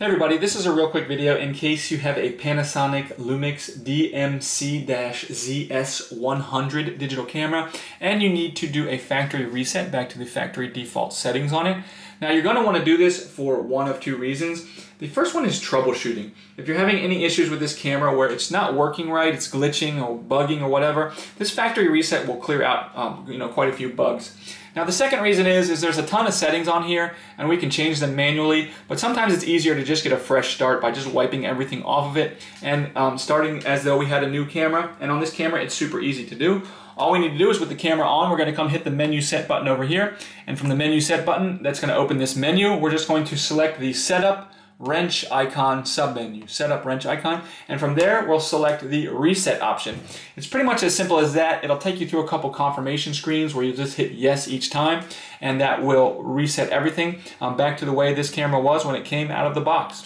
Hey everybody, this is a real quick video in case you have a Panasonic Lumix DMC-ZS100 digital camera and you need to do a factory reset back to the factory default settings on it. Now you're going to want to do this for one of two reasons. The first one is troubleshooting. If you're having any issues with this camera where it's not working right, it's glitching or bugging or whatever, this factory reset will clear out um, you know, quite a few bugs. Now the second reason is, is there's a ton of settings on here and we can change them manually, but sometimes it's easier to just get a fresh start by just wiping everything off of it and um, starting as though we had a new camera. And on this camera, it's super easy to do. All we need to do is with the camera on, we're gonna come hit the menu set button over here. And from the menu set button, that's gonna open this menu. We're just going to select the setup, wrench icon submenu, setup wrench icon, and from there we'll select the reset option. It's pretty much as simple as that. It'll take you through a couple confirmation screens where you just hit yes each time, and that will reset everything um, back to the way this camera was when it came out of the box.